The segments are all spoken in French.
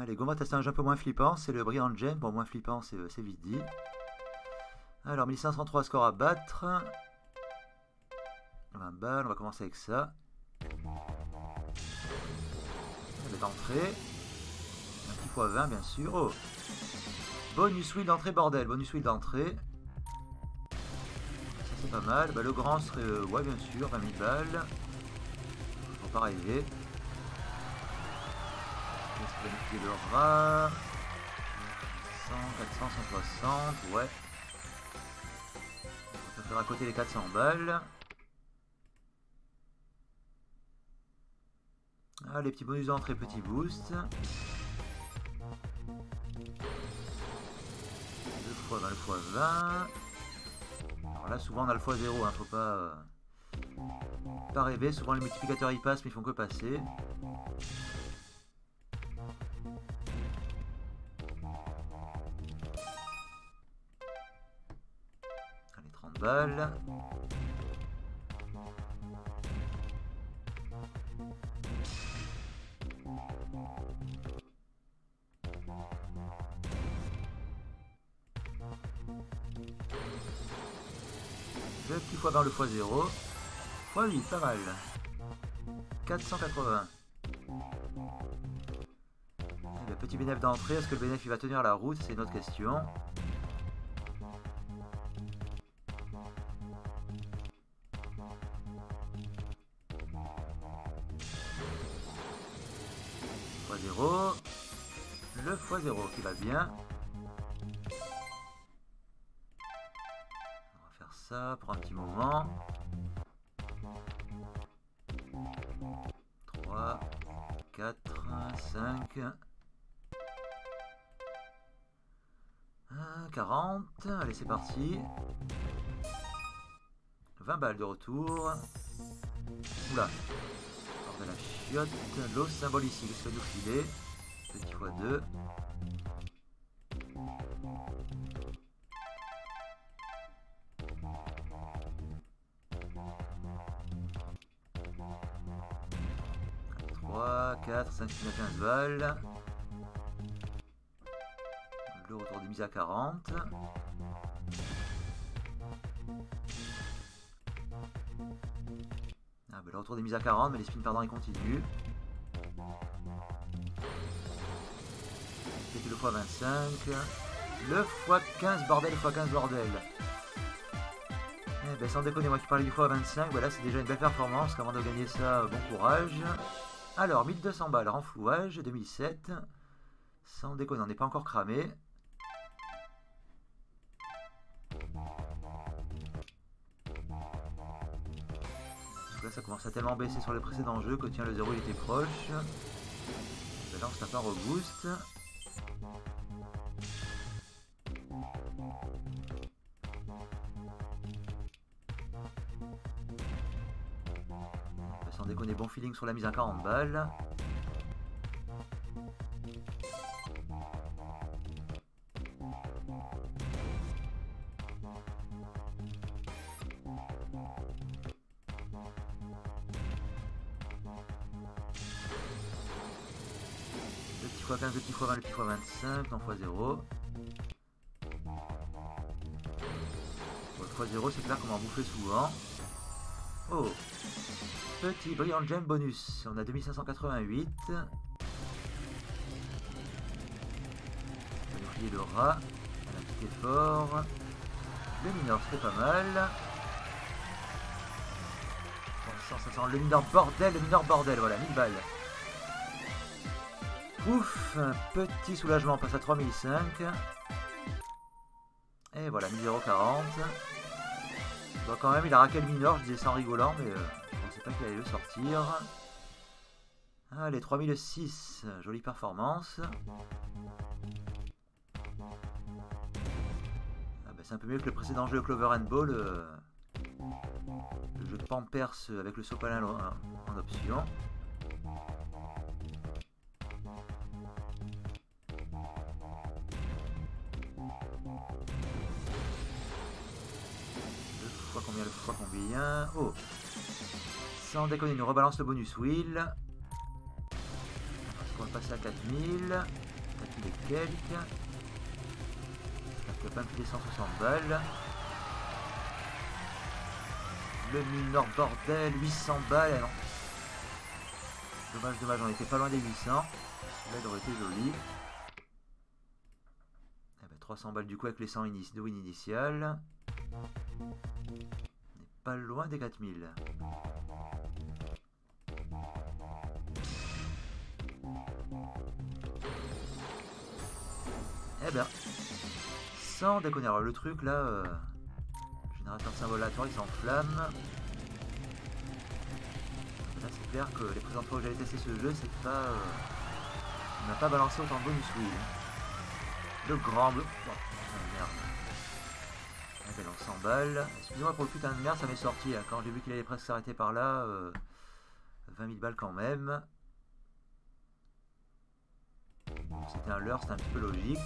Allez, on va tester un jeu un peu moins flippant. C'est le Brilliant Gem. Bon, moins flippant, c'est vite dit. Alors, 1533 score à battre. 20 balles, on va commencer avec ça. d'entrée. Un petit fois 20, bien sûr. Oh Bonus wheel d'entrée, bordel. Bonus wheel d'entrée. Ça, c'est pas mal. Bah, le grand serait... Euh, ouais, bien sûr, 20 000 balles. Faut pas rêver. Qu'est-ce le rat 100, 400, 160, ouais. On va faire à côté les 400 balles. Ah, les petits bonus d'entrée, petit boost. 2 fois 20, le fois 20. Alors là, souvent on a le fois 0, hein, faut pas, euh, pas rêver. Souvent les multiplicateurs ils passent, mais ils font que passer. Balles. Le petit fois dans le fois 0. Fois 8, pas mal. 480. Le petit bénéfice d'entrée, est-ce que le bénéfice va tenir la route? C'est une autre question. 0. Le fois 0 qui va bien. pour un petit moment. 3, 4, 5... 40. Allez, c'est parti. 20 balles de retour. Oula. De la chiotte. L'eau symbole ici. Qu'est-ce que nous filer Petit fois 2. 4, 5, 6, 15 balles. Le retour des mises à 40. Le retour des mises à 40, mais les spins perdants ils continuent. C'était le x 25. Le x 15 bordel, x 15 bordel. Eh ben sans déconner, moi qui parlais du x 25, voilà c'est déjà une belle performance. Avant de gagner ça, bon courage. Alors, 1200 balles, renflouage, 2007. Sans déconner, on n'est pas encore cramé. Ça commence à tellement baisser sur les précédents jeux que tiens, le 0 il était proche. Là, on se tape un reboost. qu'on ait bon feeling sur la mise à 40 balles. Le petit x 15, le petit x 20, le petit x 25, non x 0. le x 0 c'est clair qu'on va en bouffer souvent. Oh Petit brillant gem bonus. On a 2588. On va le rat. Un petit effort. Le mineur, c'est pas mal. 500, Le mineur bordel, le mineur bordel. Voilà, 1000 balles. Ouf, un petit soulagement. On passe à 3005. Et voilà, 1040. Bon, quand même, il a raqué le mineur, je disais ça en rigolant, mais... Euh, pas qu'il allait le sortir. Allez, 3006, jolie performance. Ah bah, c'est un peu mieux que le précédent jeu Clover and Ball, euh, le jeu de Pampers avec le sopalin en, option. Combien, le fois combien Oh sans déconner, nous rebalance le bonus wheel. On va passer à 4000. 5000 et quelques. Ça peut pas me filer 160 balles. Le mineur bordel, 800 balles. Non. Dommage, dommage, on était pas loin des 800. L'aide aurait été jolie. 300 balles du coup avec les 100 de win initial. On n'est pas loin des 4000. Eh ben, sans déconner. Le truc là, euh, générateur symbolatoire il s'enflamme. Là c'est clair que les présentes fois où j'avais testé ce jeu, c'est pas... Euh, on n'a pas balancé autant de bonus wheel. Le grand bleu. Ah ben on s'emballe. Excusez-moi pour le putain de merde, ça m'est sorti. Hein. Quand j'ai vu qu'il allait presque s'arrêter par là, 20 euh, 000 balles quand même. C'était un leurre, c'était un petit peu logique.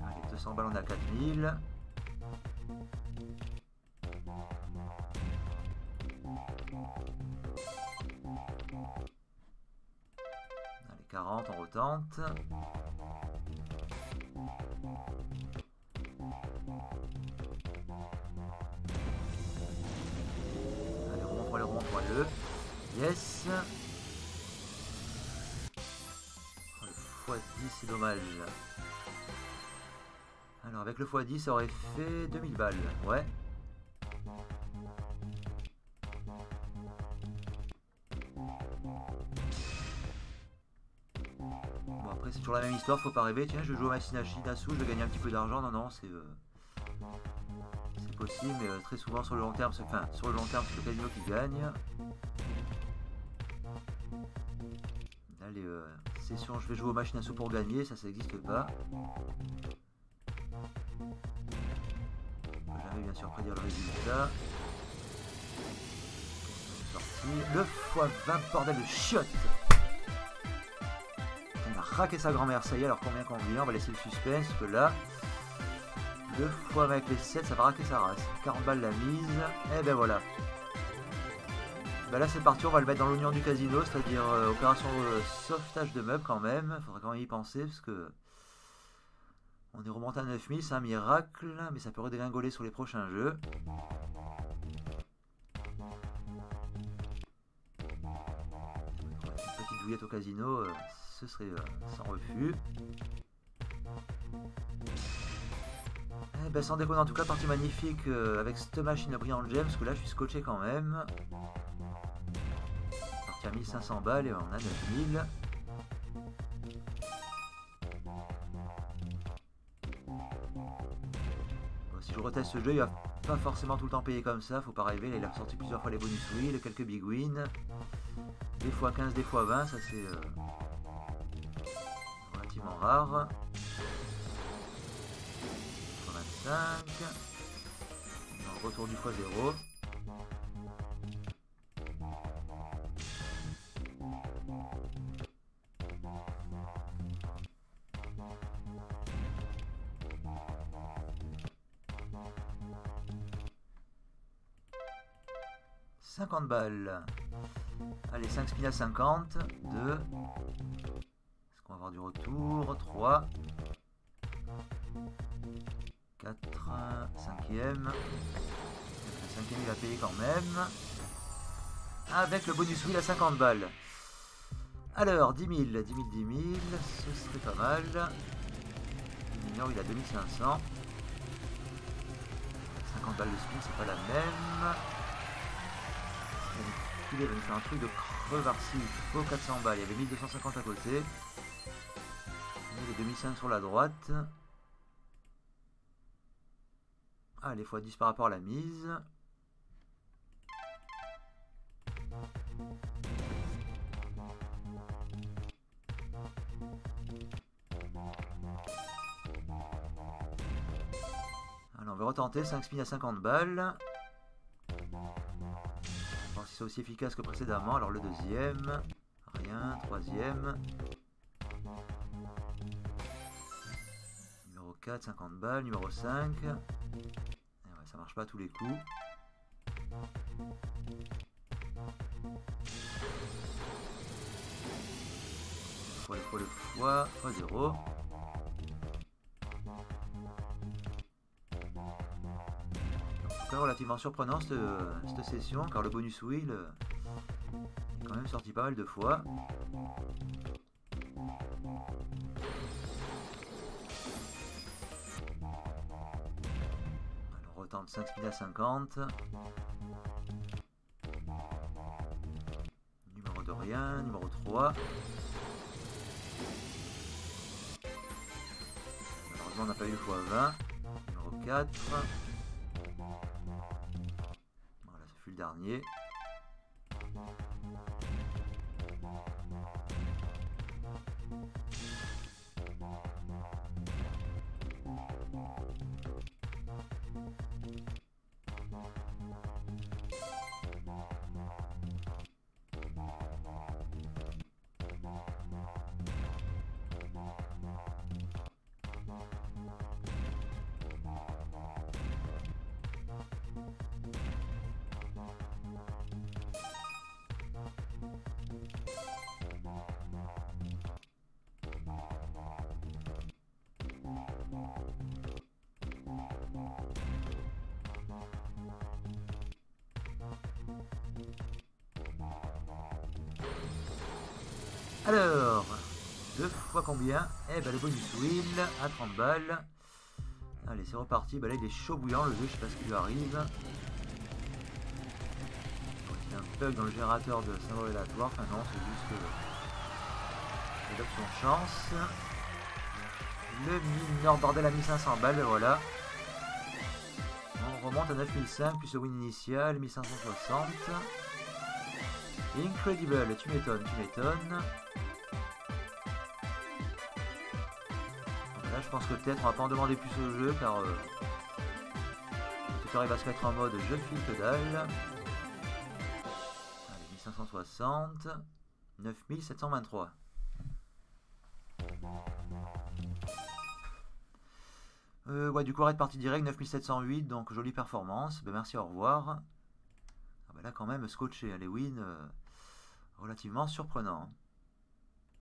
Allez, 200 balles, on a 4000. Allez, 40, on retente. Remonte-moi le, remonte-moi le. Yes 10 c'est dommage. Alors avec le x10 ça aurait fait 2000 balles, ouais. Bon après c'est toujours la même histoire, faut pas rêver, tiens je joue à Machinashi Nasu, je vais gagner un petit peu d'argent, non non c'est... Euh, mais euh, très souvent sur le long terme, enfin sur le long terme c'est le casino qui gagne. Allez, euh, je vais jouer aux machines à sous pour gagner, ça, ça n'existe pas. Jamais bien sûr prédire le résultat. Le x20, bordel de chiotte On a raqué sa grand-mère, ça y est, alors combien qu'on vient On va laisser le suspense, que là, le x avec les 7, ça va raquer sa race. 40 balles la mise, et ben voilà. Bah là c'est parti, on va le mettre dans l'oignon du casino, c'est-à-dire euh, opération euh, sauvetage de meubles quand même. Il faudrait quand même y penser parce que on est remonté à 9000, c'est un miracle, mais ça peut redégringoler sur les prochains jeux. Une petite douillette au casino, euh, ce serait sans refus. Ben, sans déconner, en tout cas, partie magnifique avec cette machine à brillant parce que là je suis scotché quand même a 1500 balles et on a 9000. si je reteste ce jeu, il va pas forcément tout le temps payer comme ça, faut pas rêver, il a ressorti plusieurs fois les bonus wheel, quelques big wins, des fois 15, des fois 20, ça c'est euh, relativement rare. 25, retour du x0. 50 balles. Allez, 5 spins à 50. 2. Est-ce qu'on va avoir du retour? 3. 4. 5ème. 5ème, il va payer quand même. Avec le bonus wheel à 50 balles. Alors, 10 000, 10 000, 10 000, ce serait pas mal. Le il a 2500. 50 balles de spin, c'est pas la même. Il va nous faire un truc de crevarci. Faut 400 balles. Il y avait 1250 à côté. Il y avait 2005 sur la droite. Allez, ah, x10 par rapport à la mise. Alors on va retenter 5 spins à 50 balles aussi efficace que précédemment. Alors le deuxième, rien. Troisième. 4, 50 balles. Numéro 5. ça marche pas tous les coups. fois le fois le fois, fois 0. C'est relativement surprenant cette, cette, session car le bonus wheel est quand même sorti pas mal de fois. Alors on retente 5 à 50. Numéro de rien, numéro 3. Malheureusement on n'a pas eu le fois 20. Numéro 4. Voilà, ça fut le dernier. Alors, deux fois combien? Eh ben le bonus wheel à 30 balles. Allez, c'est reparti. Bah là, il est chaud bouillant le jeu, je sais pas ce qui lui arrive. Il y a un bug dans le générateur de symbole aléatoire. Enfin non, c'est juste que... Il a son chance. Le mineur bordel à 1500 balles, voilà. On remonte à 9005, plus le win initial, 1560. Incredible, tu m'étonnes, tu m'étonnes. Là, je pense que peut-être on va pas en demander plus au jeu car euh, tuteur il va se mettre en mode jeune fille que. Allez, 1560, 9723. Euh, ouais, du coup, arrête partie direct, 9708, donc jolie performance. Ben, merci, au revoir. Ah ben là, quand même, scotché, les wins, euh, relativement surprenant.